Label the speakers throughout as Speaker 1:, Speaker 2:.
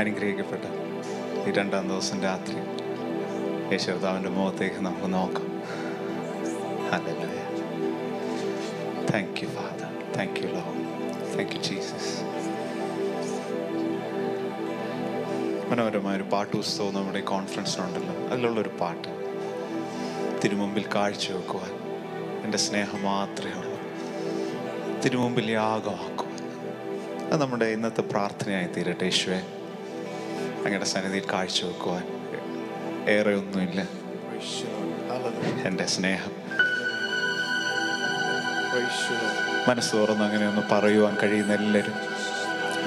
Speaker 1: അനുഗ്രഹിക്കപ്പെട്ട ഈ രണ്ടാം ദിവസം രാത്രി യേശുർത്താവിന്റെ മുഖത്തേക്ക് നമുക്ക് നോക്കാം. Hallelujah thank you Father thank you Lord thank you Jesus മനോഹരമായ ഒരു പാട്ട് പുസ്തകം നമ്മുടെ കോൺഫറൻസിനുണ്ടല്ലോ അതിലുള്ളൊരു പാട്ട്. തിരുമുമ്പിൽ കാഴ്ചവെക്കുവാൻ എന്റെ സ്നേഹം മാത്രമേ ഉള്ളൂ. തിരുമുമ്പിൽ യാഗമാക്കുവാൻ. അത് നമ്മുടെ ഇന്നത്തെ പ്രാർത്ഥനയായി തീരട്ടെ യേശുവെ. അങ്ങയുടെ സന്നിധിയിൽ കാഴ്ചവെക്കുവാൻ ഏറെ ഒന്നുമില്ല എന്റെ സ്നേഹം. മനസ്സ് തുറന്ന് അങ്ങനെ ഒന്ന് പറയുവാൻ കഴിയുന്ന എല്ലാവരും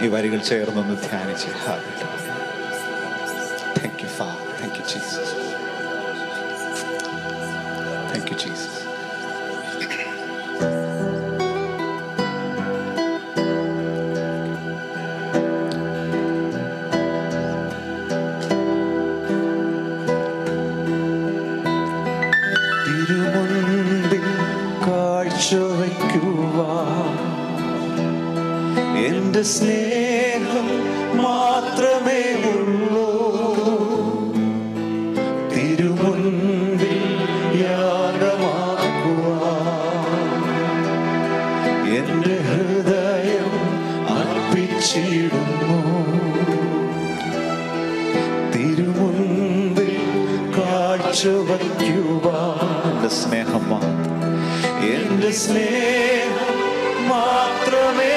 Speaker 1: ഈ വരികൾ ചേർന്നൊന്ന് ധ്യാനിച്ച്. താങ്ക് യു ഫാ thank you Jesus thank
Speaker 2: you Jesus എന്റെ സ്നേഹം മാത്രമേ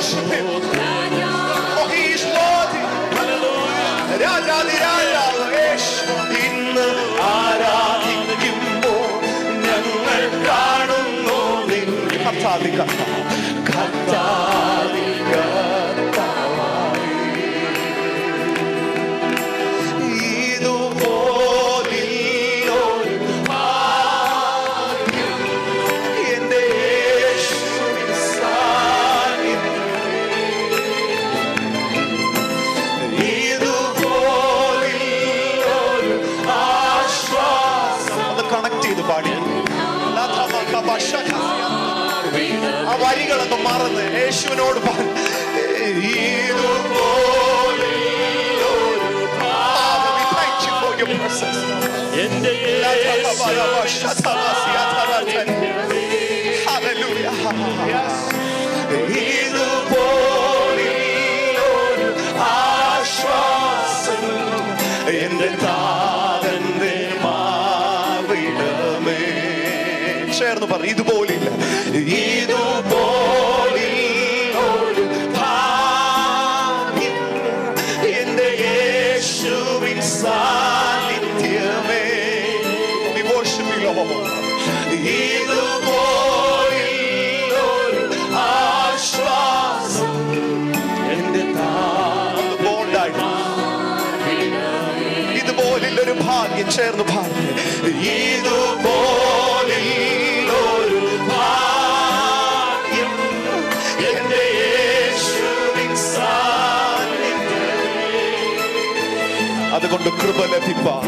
Speaker 2: Worship him. Oh, he is worthy. രാജാതിരാജാവ് യേശു.
Speaker 3: ഇന്ന് ആരാധിക്കുമ്പോ ഞങ്ങൾ കാണുന്നു നിൻ
Speaker 2: കർത്താതി
Speaker 3: എന്റെ താതന്റെ മാവിടമേ.
Speaker 2: ചേർന്ന് പറ ഇതുപോലില്ല.
Speaker 3: ഇതുപോലൊരു
Speaker 2: കൃപ ലഭിപ്പാൻ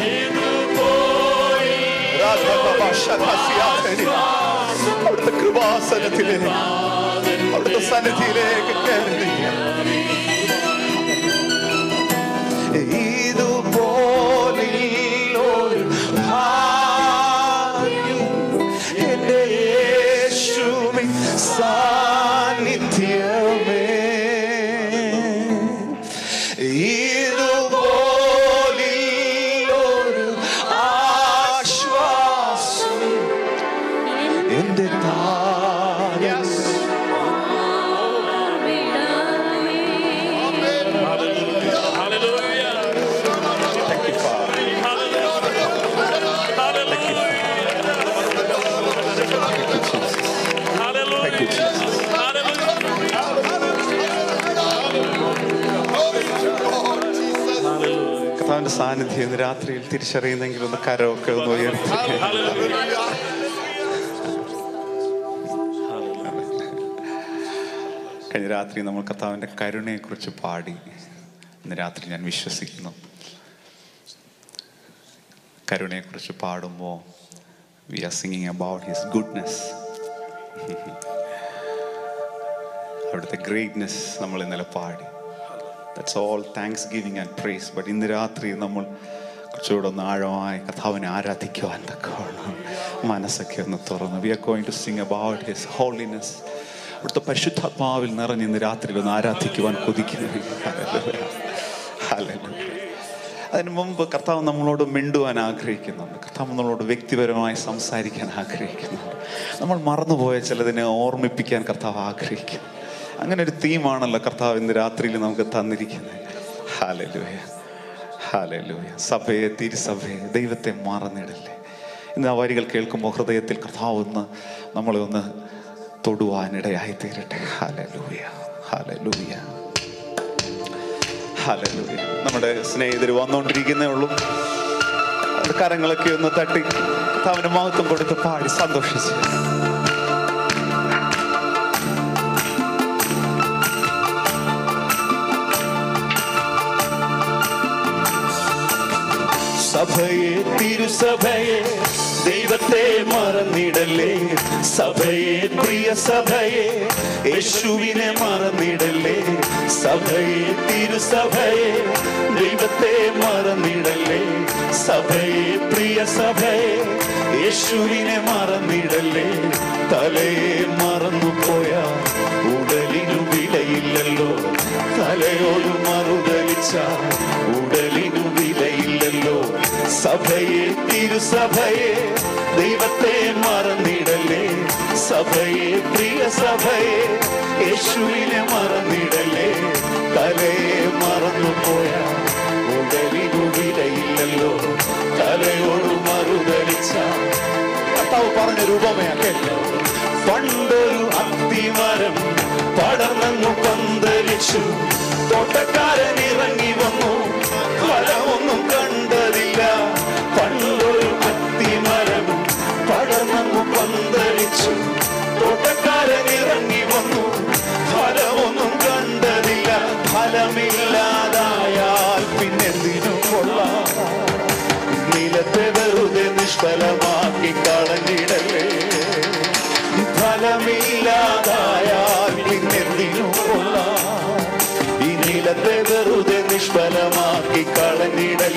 Speaker 2: അവിടുത്തെ കൃപാസനത്തിലേക്ക് അവിടുത്തെ സന്നിധിയിലേക്ക് കയറി തിരിച്ചറിയുന്നെങ്കിൽ ഒന്ന് കരമൊക്കെ ഒന്ന് ഉയർത്തി കഴിഞ്ഞ രാത്രി നമ്മൾ കർത്താവിന്റെ കരുണയെക്കുറിച്ച് പാടി. ഇന്ന് രാത്രി ഞാൻ വിശ്വസിക്കുന്നു. കരുണയെക്കുറിച്ച് പാടുമ്പോൾ
Speaker 1: we are singing about his goodness അവിടുത്തെ ഗ്രേറ്റ്നെസ് നമ്മൾ ഇന്നലെ പാടി. That's all thanksgiving and praise but ഇന്ന് രാത്രി നമ്മൾ കുറച്ചുകൂടെ ഒന്ന് ആഴമായി കഥാവിനെ ആരാധിക്കുവാൻ തക്കവണ്ണം മനസ്സൊക്കെ ഒന്ന് തുറന്നു. We are going to sing about his holiness അവിടുത്തെ പരിശുദ്ധാത്മാവിൽ നിറഞ്ഞ് ഇന്ന് രാത്രിയിൽ ഒന്ന് ആരാധിക്കുവാൻ കൊതിക്കുന്നു. അതിനു മുമ്പ് കർത്താവ് നമ്മളോട് മിണ്ടുവാൻ ആഗ്രഹിക്കുന്നുണ്ട്. കർത്താവ് നമ്മളോട് വ്യക്തിപരമായി സംസാരിക്കാൻ ആഗ്രഹിക്കുന്നുണ്ട്. നമ്മൾ മറന്നുപോയ ചിലതിനെ ഓർമ്മിപ്പിക്കാൻ കർത്താവ് ആഗ്രഹിക്കുന്നു. അങ്ങനെ ഒരു തീമാണല്ലോ കർത്താവ് ഇന്ന് രാത്രിയിൽ നമുക്ക് തന്നിരിക്കുന്നത്. Hallelujah hallelujah. സഭയെ തിരുസഭയെ ദൈവത്തെ മറന്നിടല്ലേ. ഇന്ന് ആ വരികൾ കേൾക്കുമ്പോൾ ഹൃദയത്തിൽ കർത്താവൊന്ന് നമ്മളെ ഒന്ന് തൊടുവാനിടയായി തീരട്ടെ. ഹാലലൂയ. ഹാലലൂയ. ഹാലൂയ നമ്മുടെ സ്നേഹിതർ വന്നുകൊണ്ടിരിക്കുന്നേ ഉള്ളൂ. കരങ്ങളൊക്കെ ഒന്ന് തട്ടി കർത്താവിന് മഹത്വം കൊടുത്ത് പാടി സന്തോഷിച്ച്.
Speaker 2: സഭയെ തിരുസഭയെ ദൈവത്തെ മറന്നിടല്ലേ? സഭയെ പ്രിയ സഭയെ യേശുവിനെ മറന്നിടല്ലേ? സഭയെ തിരുസഭയെ ദൈവത്തെ മറന്നിടല്ലേ? സഭയെ പ്രിയ സഭയെ യേശുവിനെ മറന്നിടല്ലേ? തലയെ മറന്നു പോയ ഉടലിനു വിലയില്ലല്ലോ. തലയോട് മറുതലിച്ച ഉടലിനു വിലയില്ലല്ലോ സഭയെ തിരുസഭയെ ദൈവത്തെ മറന്നിടല്ലേ? സഭയെ പ്രിയ സഭയെ യേശുവിനെ മറന്നിടല്ലേ? തലയെ മറന്നുപോയ ഉടലിനു വിലയില്ലല്ലോ തലയോട് മറുതലിച്ച കർത്താവ് പറഞ്ഞ രൂപമേക്കല്ലോ പണ്ടൊരു അത്തിമരം പടർന്നു പന്തലിച്ചു. തോട്ടക്കാരൻ ഇറങ്ങി വന്നു. ഫലമൊന്നും കണ്ടതില്ല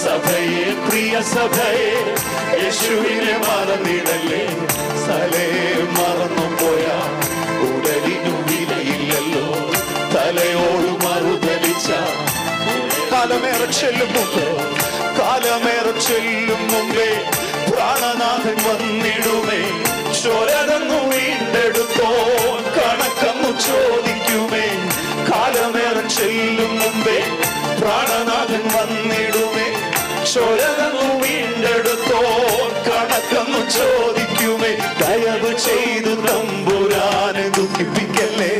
Speaker 2: സഭയെ പ്രിയ സഭയെ യേശുവിനെ മറന്നിടല്ലേ? സലേ മറന്നു പോയാ ഉടലിനു വിലയില്ലല്ലോ. തലയോട് മറുതലിച്ച കാലമേറെ ചെല്ലും മുമ്പേ കാലമേറെ ചെല്ലും മുമ്പേ പ്രാണനാഥൻ വന്നിടുമേ. ചോരതന്നു വീണ്ടെടുത്തോ കണക്കന്നു ചോദിക്കുമേ. കാലമേറെ ചെല്ലും മുമ്പേ പ്രാണനാഥൻ വന്നിടുമേ. ചോരതന്നു വീണ്ടെടുത്തോ? കണക്കമു ചോദിക്കുമേ? ദയവ് ചെയ്തു തമ്പുരാനെ ദുഃഖിപ്പിക്കല്ലേ?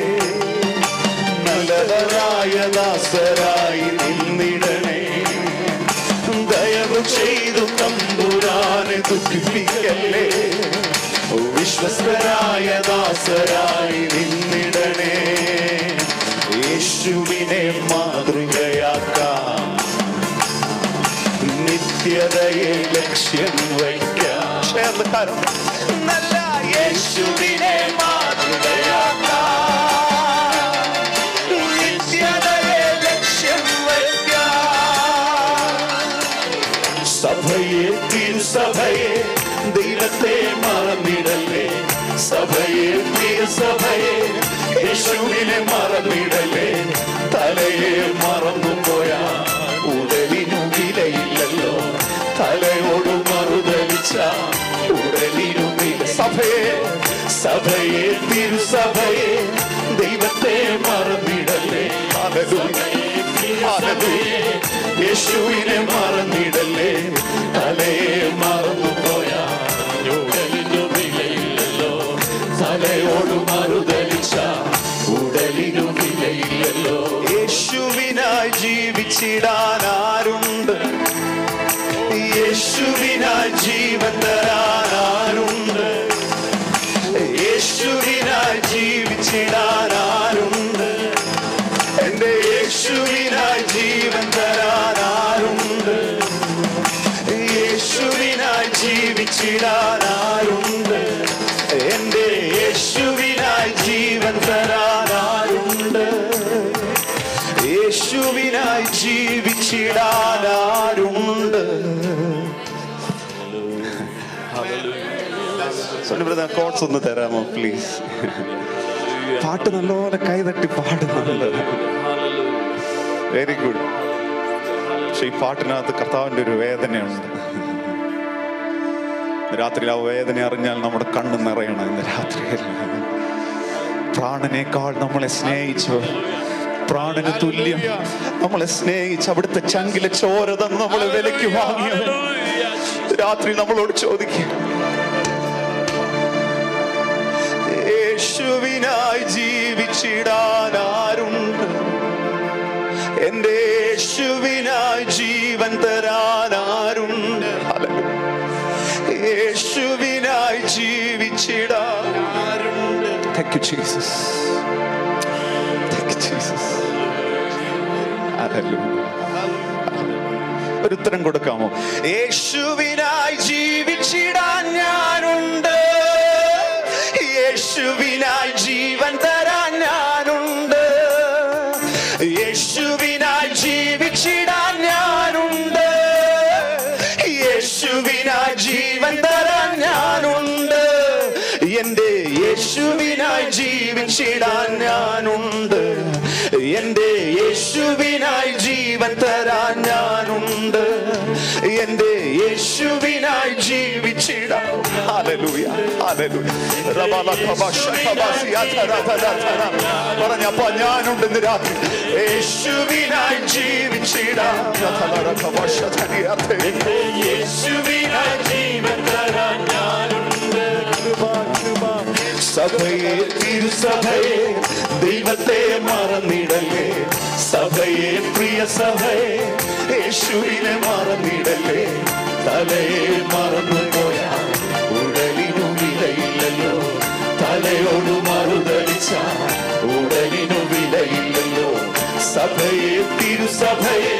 Speaker 2: നല്ലതരായ ദാസരായി നിന്നിടണേ. ദയവ് ചെയ്തു തമ്പുരാനെ ദുഃഖിപ്പിക്കല്ലേ? വിശ്വസ്തരായ ദാസരായി നിന്നിടണേ. യേശുവിനെ മാതൃകയാക്കാം നിത്യതയെ ലക്ഷ്യം വയ്ക്കാം ചേർന്ന് നല്ല യേശുവിനെ മാതൃകയാക്കാം വിളിച്ച ഉടലിരുമിൽ സഭയെ സഭയെ ദൈവത്തെ മറന്നിടല്ലേ? യേശുവിനെ മറന്നിടല്ലേ? തലയെ മറന്നു പോയ ഉടലിനു വിലയില്ലല്ലോ തലയോട് മറുതലിച്ച ഉടലിനു വിലയില്ലല്ലോ
Speaker 4: യേശുവിനായി ജീവിച്ചിടാൻ ಯೇಸುವಿನ ಜೀವತರ
Speaker 2: കോട്സ് ഒന്ന് തരാമോ പ്ലീസ് പാട്ട് നല്ലപോലെ കൈതട്ടി പാടുന്നുണ്ട്. വെരി ഗുഡ് പക്ഷെ ഈ പാട്ടിനകത്ത് കർത്താവിന്റെ ഒരു വേദനയുണ്ട്. രാത്രിയിൽ ആ വേദന അറിഞ്ഞാൽ നമ്മുടെ കണ്ണ് നിറയണം ഇന്ന് രാത്രിയിൽ. പ്രാണനേക്കാൾ നമ്മളെ സ്നേഹിച്ചു പ്രാണന് തുല്യം നമ്മളെ സ്നേഹിച്ച് അവിടുത്തെ ചങ്കിലെ ചോര തന്ന് നമ്മളെ വിലയ്ക്ക് വാങ്ങിയ രാത്രി നമ്മളോട് ചോദിക്കുക യേശുവിനായി ജീവിച്ചിടാൻ ആരുണ്ട്? എന്റെ യേശുവിനായി ജീവൻ തരാൻ ആരുണ്ട്. യേശുവിനായി ജീവിച്ചിടാൻ ആരുണ്ട്? Thank you Jesus thank you Jesus ഒരു ഉത്തരം കൊടുക്കാമോ? യേശുവിനായി ജീവിച്ചിടാൻ ഞാനുണ്ട് യേശുവിനായി ജീവൻ തരാൻ ഞാനുണ്ട്. യേശുവിനായി ജീവിച്ചിടാൻ യേശുവിനായി ജീവിച്ചിട. തര തര പറഞ്ഞപ്പോ ഞാനുണ്ട് രാത്രി യേശുവിനായി ജീവിച്ചിട യേശുവിനായി ജീവൻ തരാൻ ഞാനുണ്ട് സഭയെ തിരുസഭയെ ദൈവത്തെ മറന്നിടല്ലേ? സഭയെ പ്രിയ സഭയെ യേശുവിനെ മറന്നിടല്ലേ? തലയെ മറന്നു പോയാ. ഉടലിനു വിലയില്ലല്ലോ. തലയോട് മറുതലിച്ച ഉടലിനു വിലയില്ലല്ലോ. സഭയെ തിരുസഭയെ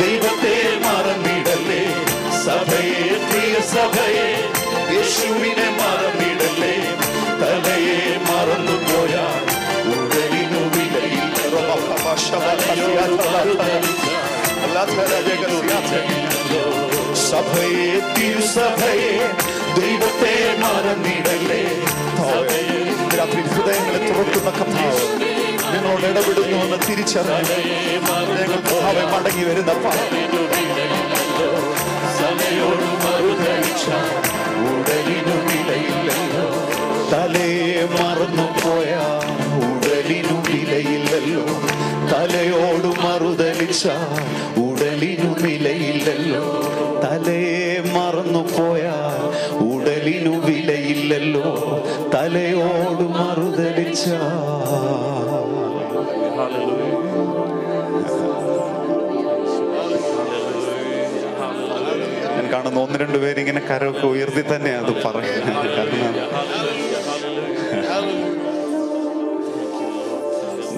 Speaker 2: ദൈവത്തെ മറന്നിടല്ലേ. സഭയെ തിരുസഭയെ സഭയെ യേശുവിനെ മറന്നിടല്ലേ സഭയെ തിരുസഭയെ ദൈവത്തെ മറന്നിടല്ലേ? ഹൃദയങ്ങളെ തുറക്കുന്ന കഥാവ് നിങ്ങളോട് ഇടപെടുന്നു എന്ന് തിരിച്ചറിഞ്ഞു. ഞങ്ങൾ കഥാവെ മടങ്ങി വരുന്ന തലയെ മറന്നു പോയ ഉടലിനു വിലയില്ലല്ലോ തലയോട് മറുതലിച്ച ഉടലിനു വിലയില്ലല്ലോ തലയെ മറന്നു പോയാൽ ഉടലിനു വിലയില്ലല്ലോ തലയോട് മറുതലിച്ച ഞാൻ കാണുന്ന ഒന്ന് രണ്ട് പേര് ഇങ്ങനെ കരമൊക്കെ ഉയർത്തി തന്നെ അത് പറയുന്നത് കാരണം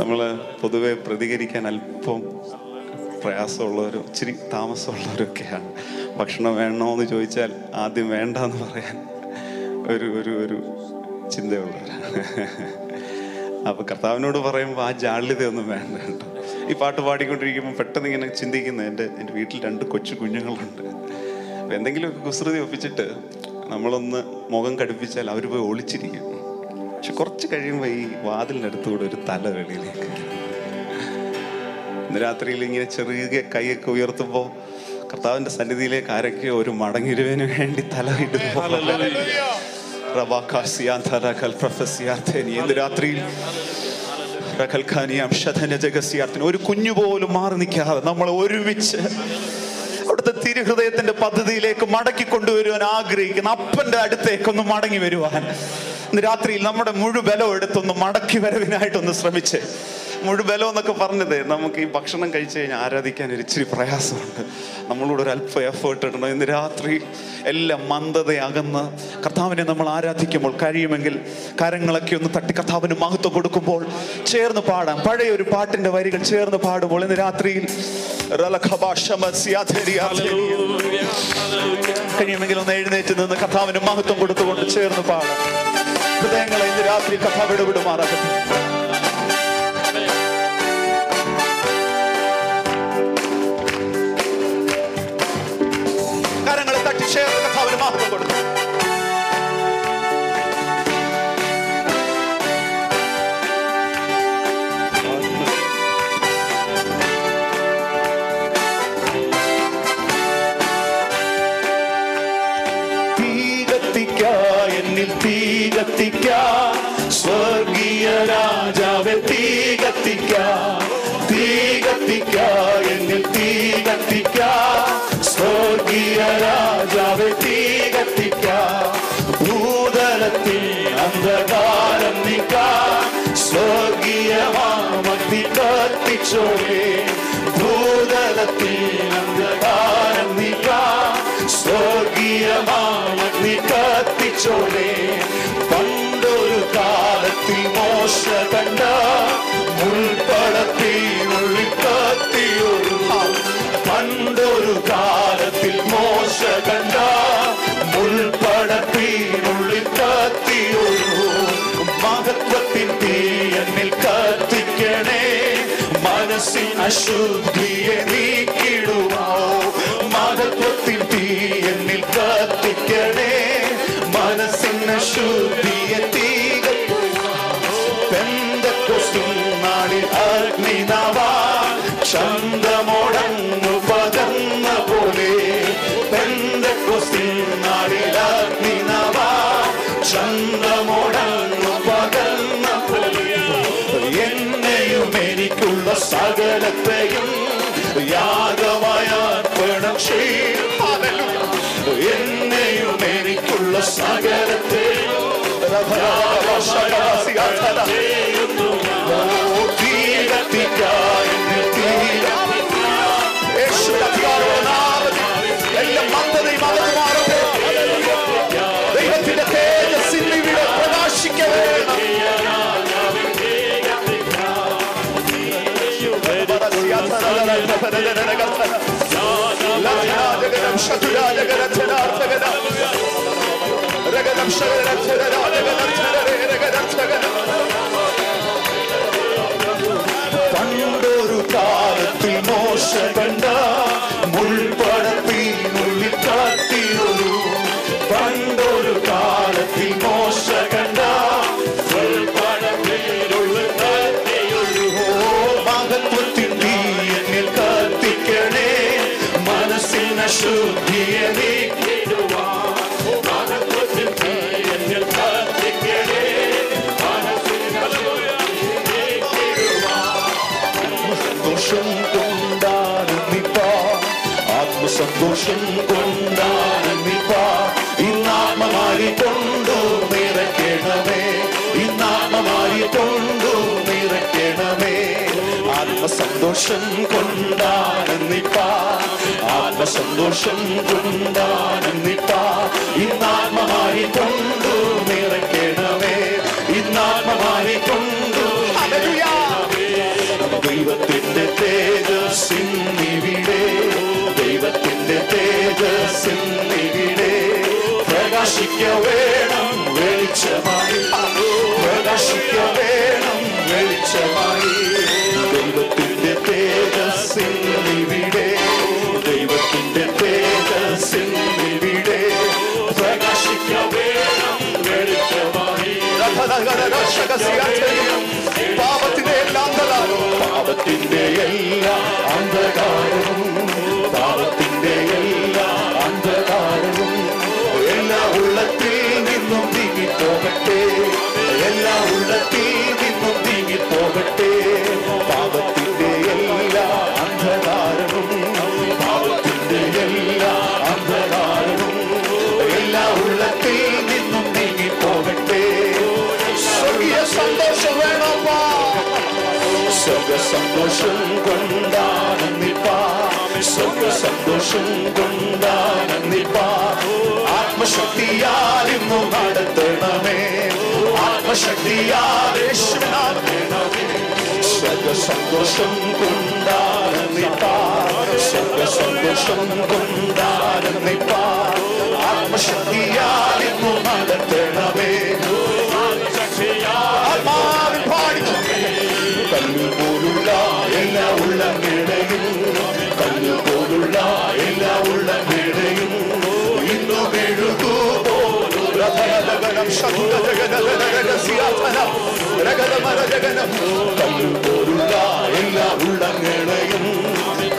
Speaker 2: നമ്മൾ പൊതുവെ പ്രതികരിക്കാൻ അല്പം പ്രയാസമുള്ളവരും ഇച്ചിരി താമസമുള്ളവരൊക്കെയാണ്. ഭക്ഷണം വേണോ എന്ന് ചോദിച്ചാൽ ആദ്യം വേണ്ട എന്ന് പറയാൻ ഒരു ഒരു ഒരു ചിന്തയുള്ളവരാണ്. അപ്പൊ കർത്താവിനോട് പറയുമ്പോൾ ആ ജാള്യതയൊന്നും വേണ്ട കേട്ടോ. ഈ പാട്ട് പാടിക്കൊണ്ടിരിക്കുമ്പോൾ പെട്ടെന്ന് ഇങ്ങനെ ചിന്തിക്കുന്നത് എന്റെ എന്റെ വീട്ടിൽ രണ്ട് കൊച്ചു കുഞ്ഞുങ്ങളുണ്ട്. അപ്പൊ എന്തെങ്കിലുമൊക്കെ കുസൃതി ഒപ്പിച്ചിട്ട് നമ്മളൊന്ന് മുഖം കടുപ്പിച്ചാൽ അവർ പോയി ഒളിച്ചിരിക്കും. പക്ഷെ കുറച്ച് കഴിയുമ്പോൾ ഈ വാതിലിനടുത്തുകൂടെ ഒരു തല വെളിയിലേക്ക് ഇന്ന് രാത്രിയിൽ ഇങ്ങനെ ചെറിയ കൈയൊക്കെ ഉയർത്തുമ്പോൾ കർത്താവിന്റെ സന്നിധിയിലേക്ക് ആരൊക്കെയോ ഒരു മടങ്ങിരുവിന് വേണ്ടി തല ഇന്ന് രാത്രിയിൽ ഒരു കുഞ്ഞു പോലും മാറി നിൽക്കാതെ നമ്മൾ ഒരുമിച്ച് അവിടുത്തെ തിരുഹൃദയത്തിന്റെ പദ്ധതിയിലേക്ക് മടക്കി കൊണ്ടുവരുവാൻ ആഗ്രഹിക്കുന്ന. അപ്പന്റെ അടുത്തേക്ക് ഒന്ന് മടങ്ങി വരുവാൻ. രാത്രിയിൽ നമ്മുടെ മുഴുവൻ എടുത്തൊന്ന് മടക്കി വരവിനായിട്ടൊന്ന് ശ്രമിച്ച്
Speaker 1: മുഴുബലം എന്നൊക്കെ പറഞ്ഞത് നമുക്ക് ഈ ഭക്ഷണം കഴിച്ചു കഴിഞ്ഞാൽ ആരാധിക്കാൻ ഒരു ഇച്ചിരി പ്രയാസമുണ്ട്. നമ്മളോട് ഒരു അല്പം എഫേർട്ട് ഇടണം. ഇന്ന് രാത്രി എല്ലാം മന്ദതയാകുന്ന കർത്താവിനെ നമ്മൾ ആരാധിക്കുമ്പോൾ കഴിയുമെങ്കിൽ കരങ്ങളൊക്കെ ഒന്ന് തട്ടി കർത്താവിന് മഹത്വം കൊടുക്കുമ്പോൾ ചേർന്ന് പാടാം. പഴയ ഒരു പാട്ടിന്റെ വരികൾ ചേർന്ന് പാടുമ്പോൾ ഇന്ന് രാത്രിയിൽ കഴിയുമെങ്കിൽ ഒന്ന് എഴുന്നേറ്റ് നിന്ന് കർത്താവിന് മഹത്വം കൊടുത്തുകൊണ്ട് ചേർന്ന് പാടാം. ഹൃദയങ്ങളെ ഇന്ന് രാത്രി കർത്താവ് ഇടപെടുമാറാകട്ടെ. ചേർന്ന് കർത്താവിന് മഹത്വം കൊടുത്തു
Speaker 2: തീ കത്തിക്ക എന്നിൽ തീ കത്തിക്ക കത്തിച്ചോളേ ഭൂതലത്തിൽ അന്ധകാരം നീക്ക സ്വർഗീയമാണി കത്തിച്ചോളെ. പണ്ടൊരു കാലത്തിൽ മോശ കണ്ട മുൾപ്പടത്തിനുള്ളിൽ കത്തിയൊരു പണ്ടൊരു കാലത്തിൽ മോശ കണ്ട മുൾപ്പടത്തിനുള്ളിൽ കത്തിയൊരു മഹത്വത്തിൻ തീ എന്നിൽ കത്തിക്കണേ മനസ്സിൻ അശുദ്ധിയെ നീക്കിടുമോ മഹത്വത്തിൻ തീ എന്നിൽ കത്തിക്കണേ മനസ്സിൻ അശുദ്ധിയെ തീ പെന്തക്കൊസ്തും നാളിൽ അഗ്നിനവ ചന്തമോടങ്ങു സകലത്തെയും യാഗമായാർപ്പണം ചെയ്യും. എന്നെയും എനിക്കുള്ള സകലത്തെയും ഓ, പണ്ടൊരു കാലത്തിൽ മോശ കണ്ട മുൾപ്പടത്തിനുള്ളിൽ കാത്തിയൊരു പണ്ടൊരു കാലത്തിൽ മോശ ആത്മസന്തോഷം കൊണ്ടാനന്ദിപ്പ ഇന്നാത്മമാരി കൊണ്ടു നിറയ്ക്കണമേ ഇന്നാത്മമാരി കൊണ്ടു നിറയ്ക്കണമേ ആത്മസന്തോഷം കൊണ്ടാനന്ദിപ്പ ആത്മസന്തോഷം കൊണ്ടാനന്ദിപ്പ ഇന്നാത്മമാരി കൊണ്ടു നിറയ്ക്കണമേ ഇന്നാത്മമാരി കൊണ്ടു ദൈവത്തിന്റെ തേജസ്സിവിടെ ദൈവത്തിന്റെ തേജസ്സിവിടെ പ്രകാശിക്ക വേണം വെളിച്ചമായി. പ്രകാശിക്ക വേണം വെളിച്ചമായി. ദൈവത്തിന്റെ തേജസ്സിവിടെ ദൈവത്തിന്റെ തേജസ്സിവിടെ പ്രകാശിക്ക വേണം വെളിച്ചമായി. പാപത്തിന്റെ എല്ലാം പാപത്തിന്റെ സന്തോഷം കൊണ്ടാനന്ദിപ്പാ സ്വർഗ സന്തോഷം കൊണ്ടാനന്ദിപ്പാ ആത്മശക്തിയാൽ ഇന്നു നടത്തണമേ. ആത്മശക്തിയാൽ യേശുവിനാമേ സ്വർഗ സന്തോഷം കൊണ്ടാനന്ദിപ്പാ സ്വർഗ സന്തോഷം കൊണ്ടാനന്ദിപ്പാ ആത്മശക്തിയാൽ ഇന്നു നടത്തണമേ. ആത്മാവിൽ ഉള്ളങ്ങിടയും കല്ല് പോലുള്ള എല്ലാ ഉള്ളങ്ങിടയും ഇന്നു മെഴുകു കല്ല് പോലുള്ള എല്ലാ ഉള്ളങ്ങിടയും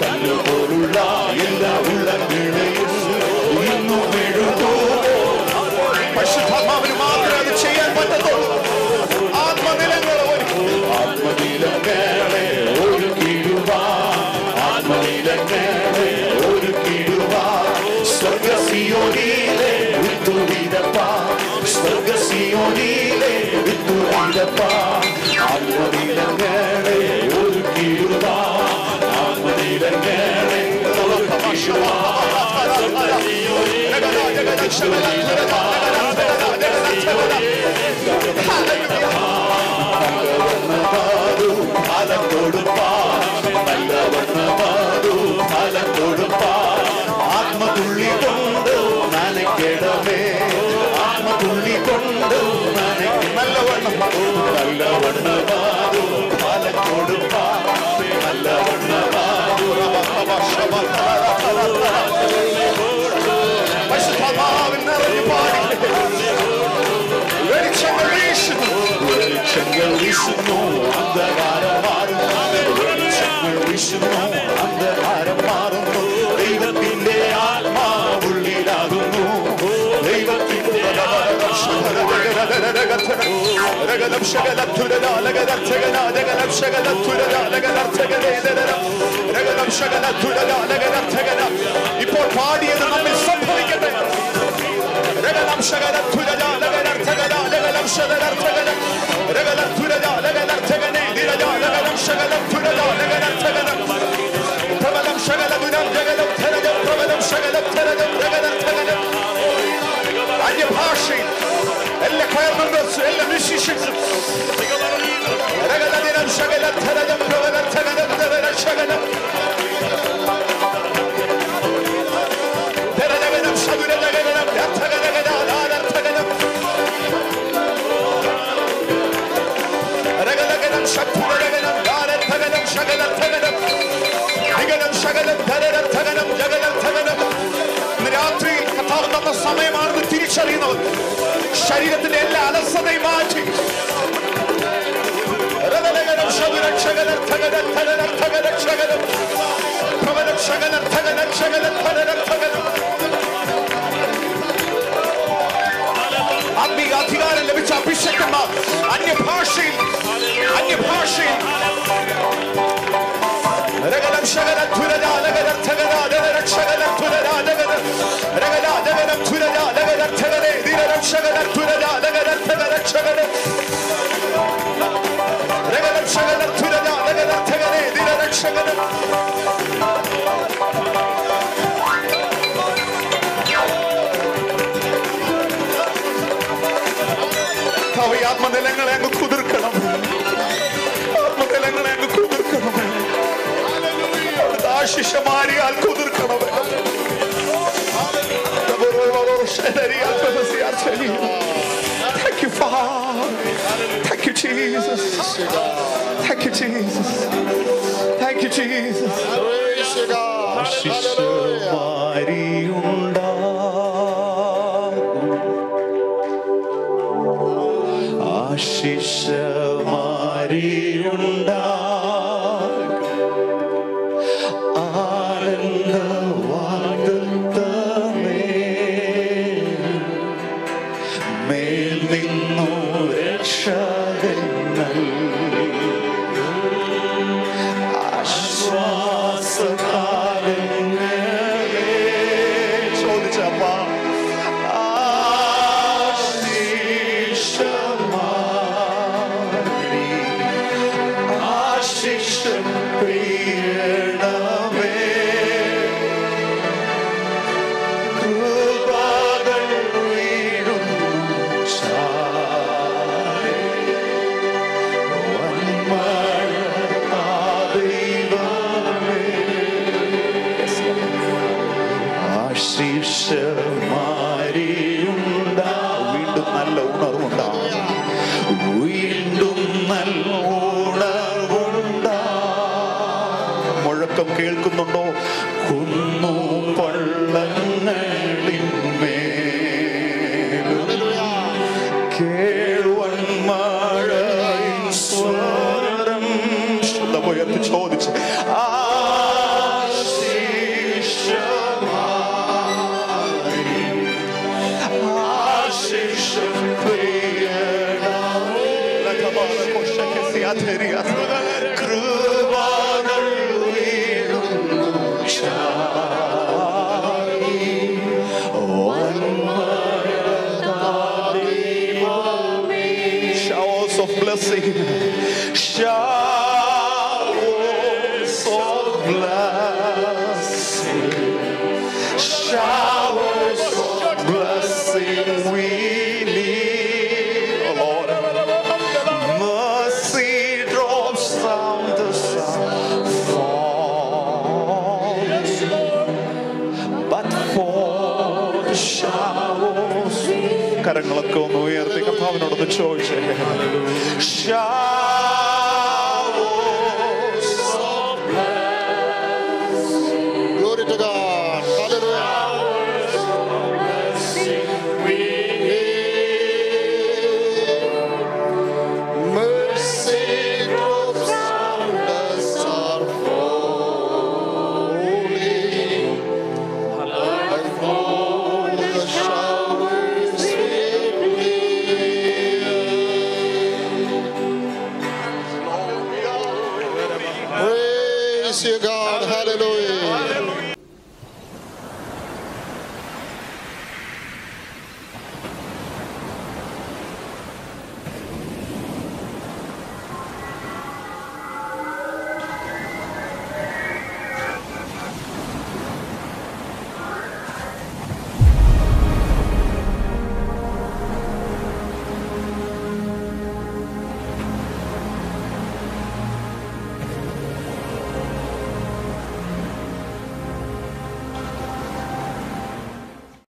Speaker 2: കല്ല് പോലുള്ള എല്ലാ ഉള്ളങ്ങിടയും ഇന്നു മെഴുകു പരിശുദ്ധാത്മാവിന് മാത്രമേ അത് ചെയ്യാൻ പറ്റത്തുള്ളൂ സ്വർഗസിയോനിലെ വിത്തുവിതപ്പ ആത്മനിലങ്ങളെ ഒരു കിടുവാ ആത്മനിലങ്ങളെ ഒരു കിടുവാ ഫലം நல்ல வண்ணவாரு பாலக்கோடு பாவே நல்ல வண்ணவாரு பரிசுத்தமாவின் நிறைய பாடி வெளிச்சங்கள் வீசும் வெளிச்சங்கள் வீசும் அந்த வார வாரம் வெளிச்சங்கள் வீசும் அந்த രഗലം ശകലത്തുരല ലഗലർച്ചകല രഗലം ശകലത്തുരല ലഗലർച്ചകലേതര രഗലം ശകലത്തുരല ലഗലർച്ചകല ഇപ്പോൾ പാടിയത് നമ്മിൽ സംഭവിക്കട്ടെ രഗലം ശകലത്തുരല ലഗലർച്ചകല രഗലം ശകലർച്ചകല രഗലത്തുരല ലഗലർച്ചകനെ ദിരജ രഗലം ശകലത്തുരല ലഗലർച്ചകല പ്രബലം ശകലതുരം ജഗലം ധരജം പ്രബലം ശകലം ധരജം രഗലർച്ചകലം അന്യഭാഷയിൽ elle caerme un verso, elle mi si scende. Regaladina shagala tarada provela tarada tarada shagala. Tarada gadam shagala gadam tarada gadam tarada tarada. Regala gadam shagala gadam tarada tarada shagala tarada. Gadam shagala tarada tarada shagala tarada. मेरे പ്രവനം എല്ലാ അലസതയും മാറ്റി. ആത്മീക അധികാരം ലഭിച്ച അഭിഷേകന്മാർ അന്യഭാഷയിൽ അന്യഭാഷയിൽ. Regalam şagalam türeda levedem teveda levedem şagalam türeda levedem Regala levedem türeda levedem tevede Dilerem şagalam türeda levedem tevede Thank you, Father. Thank you, Jesus. Thank you, Jesus. Thank you, Jesus. Thank you, Jesus. Ah. the
Speaker 5: church. Hallelujah.